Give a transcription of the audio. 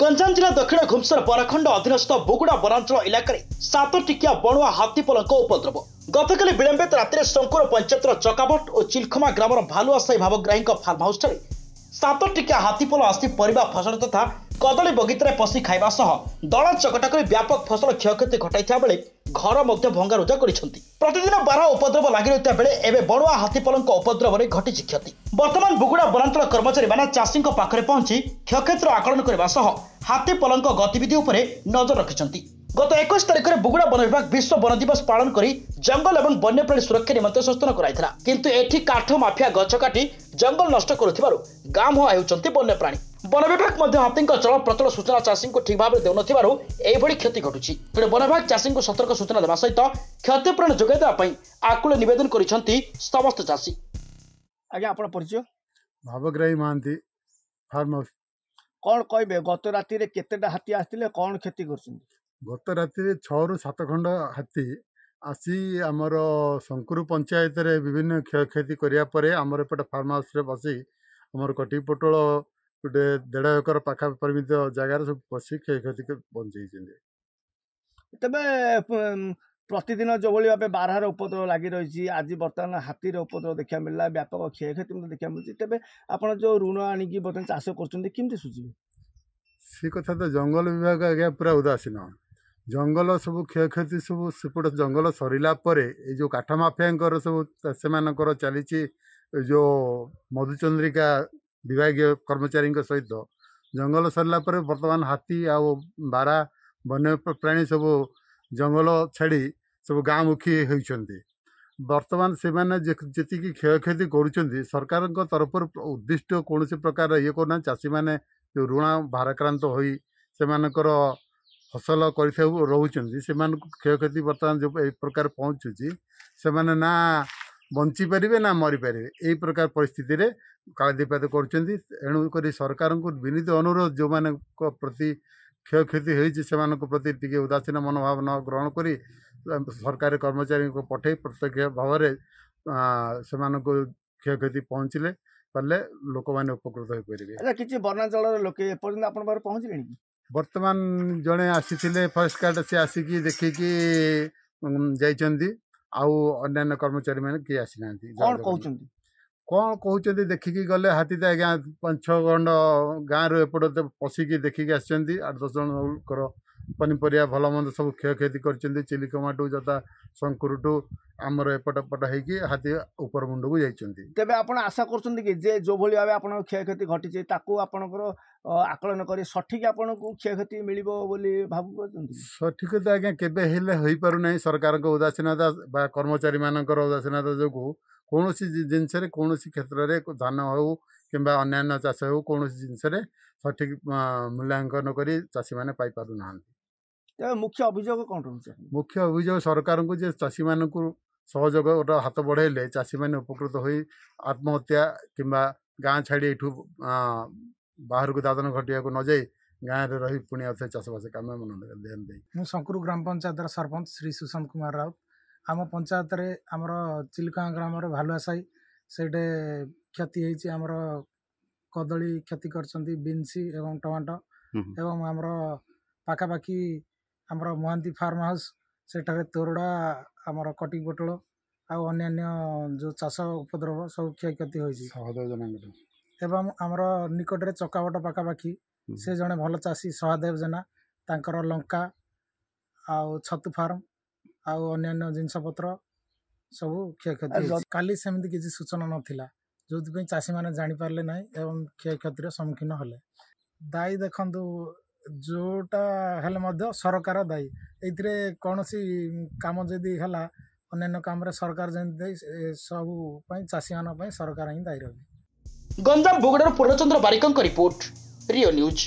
ଗଞ୍ଜାମ ଜିଲ୍ଲା ଦକ୍ଷିଣ ଘୁମସର ବରଖଣ୍ଡ ଅଧୀନସ୍ଥ ବୁଗୁଡ଼ା ବନାଞ୍ଚଳ ଇଲାକାରେ ସାତ ଟିକିଆ ବଣୁଆ ହାତୀପଲଙ୍କ ଉପଦ୍ରବ। ଗତକାଲି ବିଳମ୍ବିତ ରାତିରେ ଶଙ୍କୁର ପଞ୍ଚାୟତର ଚକାବଟ ଓ ଚିଲଖମା ଗ୍ରାମର ଭାଲୁଆସାହି ଭାବଗ୍ରାହୀଙ୍କ ଫାର୍ମ ହାଉସଠାରେ ସାତ ଟିକିଆ ହାତୀପଲ ଆସି ପରିବା ଫସଲ ତଥା କଦଳୀ ବଗିଚାରେ ପଶି ଖାଇବା ସହ ଦଳ ଚକଟା କରି ବ୍ୟାପକ ଫସଲ କ୍ଷୟକ୍ଷତି ଘଟାଇଥିବା ବେଳେ ଘର ମଧ୍ୟ ଭଙ୍ଗାରୁଜା କରିଛନ୍ତି। ପ୍ରତିଦିନ ବାର ଉପଦ୍ରବ ଲାଗି ରହିଥିବା ବେଳେ ଏବେ ବଣୁଆ ହାତୀପଲଙ୍କ ଉପଦ୍ରବରେ ଘଟିଛି କ୍ଷତି। ବର୍ତ୍ତମାନ ବୁଗୁଡ଼ା ବନାଞ୍ଚଳ କର୍ମଚାରୀମାନେ ଚାଷୀଙ୍କ ପାଖରେ ପହଞ୍ଚି କ୍ଷୟକ୍ଷତିର ଆକଳନ କରିବା ସହ ହାତୀପଲଙ୍କ ଗତିବିଧି ଉପରେ ନଜର ରଖିଛନ୍ତି। ଗତ ଏକୋଇଶ ତାରିଖରେ ବୁଗୁଡ଼ା ବନ ବିଭାଗ ବିଶ୍ୱ ବନ ଦିବସ ପାଳନ କରି ଜଙ୍ଗଲ ଏବଂ ବନ୍ୟପ୍ରାଣୀ ସୁରକ୍ଷା ନିମନ୍ତେ ସଚେତନ କରାଇଥିଲା। କିନ୍ତୁ ଏଠି କାଠ ମାଫିଆ ଗଛ କାଟି ଜଙ୍ଗଲ ନଷ୍ଟ କରୁଥିବାରୁ ଗାଁ ମୁହାଁ ହେଉଛନ୍ତି ବନ୍ୟପ୍ରାଣୀ। ବନ ବିଭାଗ ମଧ୍ୟ ହାତୀଙ୍କ ଚଳ ପ୍ରଚଳ ସୂଚନା ଚାଷୀଙ୍କୁ ଠିକ୍ ଭାବରେ ଦେଉନଥିବାରୁ ଏହିଭଳି କ୍ଷତି ଘଟୁଛି। ତେଣୁ ବନ ବିଭାଗ ଚାଷୀଙ୍କୁ ସତର୍କ ସୂଚନା ଦେବା ସହିତ କ୍ଷତିପୂରଣ ଯୋଗାଇ ଦେବା ପାଇଁ ଆକୁଳ ନିବେଦନ କରିଛନ୍ତି ସମସ୍ତ ଚାଷୀ। ଆଜ୍ଞା ଆପଣ ପରିଚୟ? Bhabagrahi Mohanty farm house. କ'ଣ କହିବେ ଗତ ରାତିରେ କେତେଟା ହାତୀ ଆସିଥିଲେ କ'ଣ କ୍ଷତି କରୁଛନ୍ତି? ଗତ ରାତିରେ ଛଅରୁ ସାତ ଖଣ୍ଡ ହାତୀ ଆସି ଆମର ଶଙ୍କୁରୁ ପଞ୍ଚାୟତରେ ବିଭିନ୍ନ କ୍ଷୟକ୍ଷତି କରିବା ପରେ ଆମର ଏପଟେ ଫାର୍ମ ହାଉସ୍ରେ ବସି ଆମର କଟିକି ପୋଟଳ ଗୋଟେ ଦେଢ଼ ଏକର ପାଖା ପରିମିତ ଜାଗାରେ ସବୁ ପଶି କ୍ଷୟକ୍ଷତି ବଞ୍ଚେଇଛନ୍ତି। ତେବେ ପ୍ରତିଦିନ ଯେଉଁଭଳି ଭାବେ ବାରହାର ଉପଦ୍ରବ ଲାଗି ରହିଛି ଆଜି ବର୍ତ୍ତମାନ ହାତୀର ଉପଦ୍ରବ ଦେଖିବାକୁ ମିଳିଲା ବ୍ୟାପକ କ୍ଷୟକ୍ଷତି ମଧ୍ୟ ଦେଖିବାକୁ ମିଳୁଛି ତେବେ ଆପଣ ଯେଉଁ ଋଣ ଆଣିକି ବର୍ତ୍ତମାନ ଚାଷ କରୁଛନ୍ତି କେମିତି ସୁଝିବେ ସେ କଥା ତ ଜଙ୍ଗଲ ବିଭାଗ ଆଜ୍ଞା ପୁରା ଉଦାସୀନ। ଜଙ୍ଗଲ ସବୁ କ୍ଷୟକ୍ଷତି ସବୁ ସେପଟେ ଜଙ୍ଗଲ ସରିଲା ପରେ ଏଇ ଯେଉଁ କାଠ ମାଫିଆଙ୍କର ସବୁ ସେମାନଙ୍କର ଚାଲିଛି ଯେଉଁ ମଧୁଚନ୍ଦ୍ରିକା ବିଭାଗୀୟ କର୍ମଚାରୀଙ୍କ ସହିତ। ଜଙ୍ଗଲ ସରିଲା ପରେ ବର୍ତ୍ତମାନ ହାତୀ ଆଉ ବାରା ବନ୍ୟ ପ୍ରାଣୀ ସବୁ ଜଙ୍ଗଲ ଛାଡ଼ି ସବୁ ଗାଁମୁଖୀ ହେଉଛନ୍ତି ବର୍ତ୍ତମାନ ସେମାନେ ଯେତିକି କ୍ଷୟକ୍ଷତି କରୁଛନ୍ତି ସରକାରଙ୍କ ତରଫରୁ ଉଦ୍ଦିଷ୍ଟ କୌଣସି ପ୍ରକାର ଇଏ କରୁନାହାନ୍ତି। ଚାଷୀମାନେ ଯେଉଁ ଋଣ ଭାରାକ୍ରାନ୍ତ ହୋଇ ସେମାନଙ୍କର ଫସଲ କରିଥାଉ ରହୁଛନ୍ତି ସେମାନଙ୍କୁ କ୍ଷୟକ୍ଷତି ବର୍ତ୍ତମାନ ଯେଉଁ ଏହି ପ୍ରକାର ପହଞ୍ଚୁଛି ସେମାନେ ନା ବଞ୍ଚିପାରିବେ ନା ମରିପାରିବେ ଏହି ପ୍ରକାର ପରିସ୍ଥିତିରେ କାଳତିପାତ କରୁଛନ୍ତି। ଏଣୁକରି ସରକାରଙ୍କୁ ବିନୀତ ଅନୁରୋଧ ଯେଉଁମାନଙ୍କ ପ୍ରତି କ୍ଷୟକ୍ଷତି ହୋଇଛି ସେମାନଙ୍କ ପ୍ରତି ଟିକେ ଉଦାସୀନ ମନୋଭାବ ନ ଗ୍ରହଣ କରି ସରକାରୀ କର୍ମଚାରୀଙ୍କୁ ପଠାଇ ପ୍ରତ୍ୟକ୍ଷ ଭାବରେ ଆ, ସେମାନଙ୍କୁ କ୍ଷୟକ୍ଷତି ପହଞ୍ଚିଲେ କଲେ ଲୋକମାନେ ଉପକୃତ ହୋଇପାରିବେ। ଆଚ୍ଛା କିଛି ବନାଞ୍ଚଳର ଲୋକେ ଏପର୍ଯ୍ୟନ୍ତ ଆପଣଙ୍କ ପାଖରେ ପହଞ୍ଚିଲେଣି କି? ବର୍ତ୍ତମାନ ଜଣେ ଆସିଥିଲେ ଫରେଷ୍ଟ ଗାର୍ଡ଼ ସେ ଆସିକି ଦେଖିକି ଉମ୍, ଯାଇଛନ୍ତି। ଆଉ ଅନ୍ୟାନ୍ୟ କର୍ମଚାରୀମାନେ କିଏ ଆସିନାହାନ୍ତି କ'ଣ କହୁଛନ୍ତି? କ'ଣ କହୁଛନ୍ତି ଦେଖିକି ଗଲେ ହାତୀ ତ ଆଜ୍ଞା ପାଞ୍ଚ ଛଅ ଖଣ୍ଡ ଗାଁରୁ ଏପଟେ ତ ପଶିକି ଦେଖିକି ଆସିଛନ୍ତି ଆଠ ଦଶ ଜଣଙ୍କର ପନିପରିବା ଭଲ ମନ୍ଦ ସବୁ କ୍ଷୟକ୍ଷତି କରିଛନ୍ତି ଚିଲିକମାଠୁ ଯଥା ଶଙ୍କୁରୁଠୁ ଆମର ଏପଟ ପଟ ହେଇକି ହାତୀ ଉପର ମୁଣ୍ଡକୁ ଯାଇଛନ୍ତି। ତେବେ ଆପଣ ଆଶା କରୁଛନ୍ତି କି ଯେ ଯେଉଁଭଳି ଭାବେ ଆପଣଙ୍କ କ୍ଷୟକ୍ଷତି ଘଟିଛି ତାକୁ ଆପଣଙ୍କର ଆକଳନ କରି ସଠିକ୍ ଆପଣଙ୍କୁ କ୍ଷୟକ୍ଷତି ମିଳିବ ବୋଲି ଭାବୁଛନ୍ତି ସଠିକ ତ ଆଜ୍ଞା କେବେ ହେଲେ ହୋଇପାରୁନାହିଁ ସରକାରଙ୍କ ଉଦାସୀନତା ବା କର୍ମଚାରୀମାନଙ୍କର ଉଦାସୀନତା ଯୋଗୁଁ କୌଣସି ଜିନିଷରେ କୌଣସି କ୍ଷେତ୍ରରେ ଧାନ ହେଉ କିମ୍ବା ଅନ୍ୟାନ୍ୟ ଚାଷ ହେଉ କୌଣସି ଜିନିଷରେ ସଠିକ ମୂଲ୍ୟାଙ୍କନ କରି ଚାଷୀମାନେ ପାଇପାରୁନାହାନ୍ତି। ମୁଖ୍ୟ ଅଭିଯୋଗ କ'ଣ ରହୁଛି ମୁଖ୍ୟ ଅଭିଯୋଗ ସରକାରଙ୍କୁ ଯେ ଚାଷୀମାନଙ୍କୁ ସହଯୋଗର ହାତ ବଢ଼ାଇଲେ ଚାଷୀମାନେ ଉପକୃତ ହୋଇ ଆତ୍ମହତ୍ୟା କିମ୍ବା ଗାଁ ଛାଡ଼ି ଏଠୁ ଆ, ବାହାରକୁ ଦାଦନ ଘଟିବାକୁ ନ ଯାଇ ଗାଁରେ ରହି ପୁଣି ଆଉ ଥରେ ଚାଷବାସ କାମ ମନ ଧ୍ୟାନ ଦେଇ। ମୁଁ ଶଙ୍କୁରୁ ଗ୍ରାମ ପଞ୍ଚାୟତର ସରପଞ୍ଚ ଶ୍ରୀ ସୁଶାନ୍ତ କୁମାର ରାଉତ। ଆମ ପଞ୍ଚାୟତରେ ଆମର ଚିଲିକା ଗ୍ରାମର ଭାଲୁଆ ସାହି ସେଇଠି କ୍ଷତି ହେଇଛି ଆମର କଦଳୀ କ୍ଷତି କରିଛନ୍ତି ବିନ୍ସି ଏବଂ ଟମାଟୋ ଏବଂ ଆମର ପାଖାପାଖି ଆମର ମହାନ୍ତି ଫାର୍ମ ହାଉସ୍ ସେଠାରେ ତୋରଡ଼ା ଆମର କଟିକି ପୋଟଳ ଆଉ ଅନ୍ୟାନ୍ୟ ଯେଉଁ ଚାଷ ଉପଦ୍ରବ ସବୁ କ୍ଷୟକ୍ଷତି ହୋଇଛି। ସହଦେବ ଜେନାଙ୍କର ଏବଂ ଆମର ନିକଟରେ ଚକାବଟ ପାଖାପାଖି ସେ ଜଣେ ଭଲ ଚାଷୀ ସହାଦେବ ଜେନା ତାଙ୍କର ଲଙ୍କା ଆଉ ଛତୁ ଫାର୍ମ ଆଉ ଅନ୍ୟାନ୍ୟ ଜିନିଷପତ୍ର ସବୁ କ୍ଷୟକ୍ଷତି ଆଉ ହେଇଛି। କାଲି ସେମିତି କିଛି ସୂଚନା ନଥିଲା ଯେଉଁଥିପାଇଁ ଚାଷୀମାନେ ଜାଣିପାରିଲେ ନାହିଁ ଏବଂ କ୍ଷୟକ୍ଷତିର ସମ୍ମୁଖୀନ ହେଲେ। ଦାୟୀ ଦେଖନ୍ତୁ ଯେଉଁଟା ହେଲେ ମଧ୍ୟ ସରକାର ଦାୟୀ। ଏଇଥିରେ କୌଣସି କାମ ଯଦି ହେଲା ଅନ୍ୟାନ୍ୟ କାମରେ ସରକାର ଯେମିତି ଦେଇ ସବୁ ପାଇଁ ଚାଷୀମାନଙ୍କ ପାଇଁ ସରକାର ହିଁ ଦାୟୀ ରହିବେ। ଗଞ୍ଜାମ ବୁଗୁଡ଼ାରୁ ପୂର୍ଣ୍ଣଚନ୍ଦ୍ର ବାରିକଙ୍କ ରିପୋର୍ଟ ରିଓ ନ୍ୟୁଜ୍।